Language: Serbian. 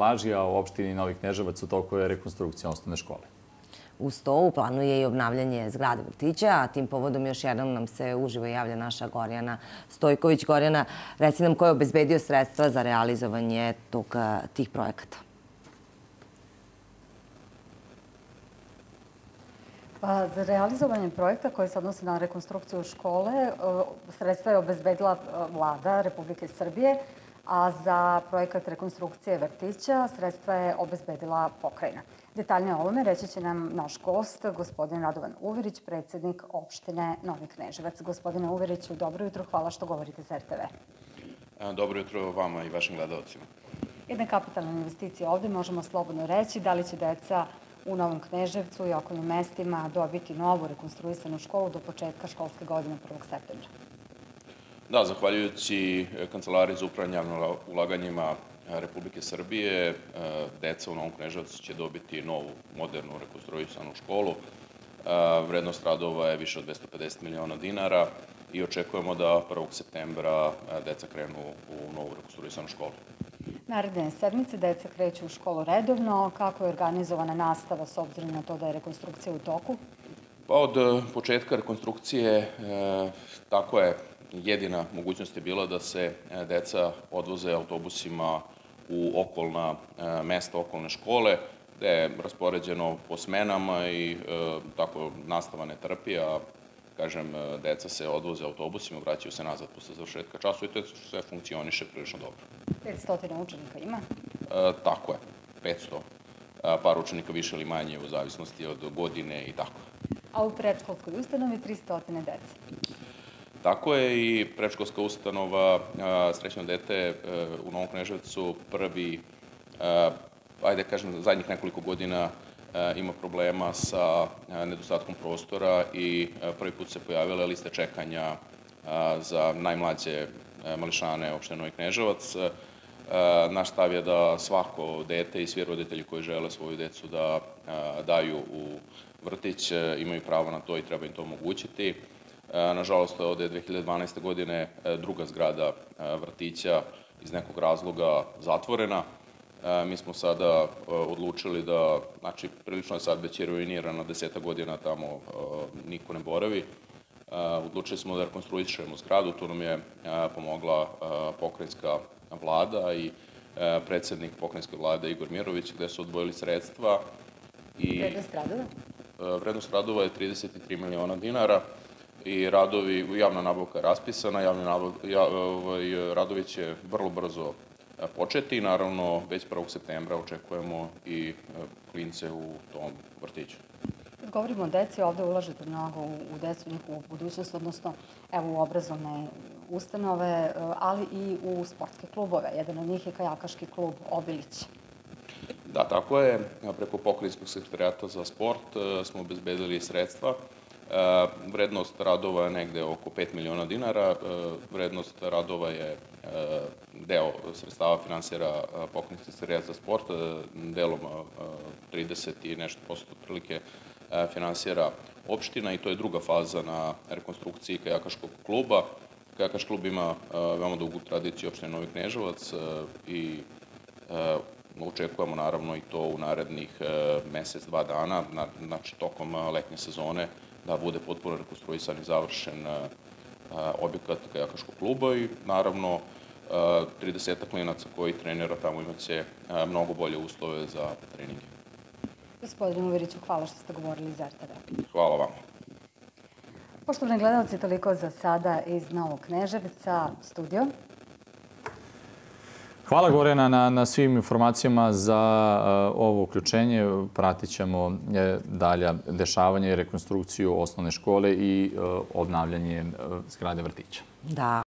Laži, a u opštini Novi Kneževac u toku je rekonstrukcija osnovne škole. Uz to u planu je i obnavljanje zgrade vrtića, a tim povodom još jednom nam se uživo javlja naša Gorjana Stojković. Gorjana, reci nam ko je obezbedio sredstva za realizovanje tog, tih projekata. Pa, za realizovanje projekta koji se odnosi na rekonstrukciju škole, sredstva je obezbedila vlada Republike Srbije, a za projekat rekonstrukcije vrtića sredstva je obezbedila pokrajina. Detaljnije o ovome reći će nam naš gost, gospodin Radovan Uverić, predsednik opštine Novi Kneževac. Gospodine Uveriću, dobro jutro, hvala što govorite za RTV. Dobro jutro vama i vašim gledalcima. Jedna kapitalna investicija ovde, možemo slobodno reći, da li će deca u Novom Kneževcu i okolnim mestima dobiti novu rekonstruisanu školu do početka školske godine 1. septembra? Da, zahvaljujući Kancelariji za upravljanje javnim ulaganjima Republike Srbije, deca u Novom Kneževcu će dobiti novu, modernu, rekonstruisanu školu. Vrednost radova je više od 250 miliona dinara i očekujemo da 1. septembra deca krenu u novu rekonstruisanu školu. Naredne sedmice deca kreću u školu redovno. Kako je organizovana nastava s obzirom na to da je rekonstrukcija u toku? Pa od početka rekonstrukcije tako je jedina mogućnost je bila da se deca odvoze autobusima u okolna mesta, okolne škole, gde je raspoređeno po smenama i tako nastava ne trpi, a kažem, deca se odvoze autobusima, vraćaju se nazad posle završetka času i to sve funkcioniše prilično dobro. 500 učenika ima? Tako je, 500 par učenika više ili manje u zavisnosti od godine i tako. A u predškolskoj ustanovi 300 dece? Tako je i predškolska ustanova Srećno dete u Novom Kneževcu prvi, ajde kažem, zadnjih nekoliko godina ima problema sa nedostatkom prostora i prvi put se pojavila lista čekanja za najmlađe mališane opštine Novi Kneževac. Naš stav je da svako dete i svi roditelji koji žele svoju decu da daju u vrtić imaju pravo na to i treba im to omogućiti. Nažalost, ovde je 2012. godine druga zgrada vrtića iz nekog razloga zatvorena. Mi smo sada odlučili da, znači, prilično je sad već je ruinirano deseta godina, tamo niko ne boravi. Odlučili smo da rekonstruišemo zgradu, tu nam je pomogla pokrajinska vlada i predsednik pokrajinske vlade Igor Mirović, gde su odvojili sredstva. Vrednost radova? Vrednost radova je 33 miliona dinara i radovi, javna nabavka je raspisana, javni ovaj, radovi će vrlo brzo početi i naravno već 1. septembra očekujemo i klince u tom vrtiću. Kad govorimo o deci, ovde ulažete mnogo u decu, njihovu budućnost, odnosno evo u obrazovne ustanove, ali i u sportske klubove. Jedan od njih je kajakaški klub Obilić. Da, tako je. Preko pokrinjskog sekretarijata za sport smo obezbedili sredstva Vrednost radova je negde oko 5 miliona dinara. Vrednost radova je deo sredstava finansira pokrenjski serijat za sport, delom 30 i nešto posto otprilike finansira opština i to je druga faza na rekonstrukciji kajakaškog kluba. Kajakaš klub ima veoma dugu tradiciju opštine Novi Kneževac i očekujemo naravno i to u narednih mesec, dva dana, znači tokom letnje sezone, da bude potpuno rekonstruisan i završen objekat kajakaškog kluba i naravno 30 klinaca koji trenira tamo imaće mnogo bolje uslove za treninge. Gospodin Uveriću, hvala što ste govorili za RTV. Hvala vam. Poštovani gledalci, toliko za sada iz Novog Kneževica, studio. Hvala Gorena na, na svim informacijama za uh, ovo uključenje. Pratit ćemo uh, dalja dešavanje i rekonstrukciju osnovne škole i uh, obnavljanje zgrade vrtića. Da.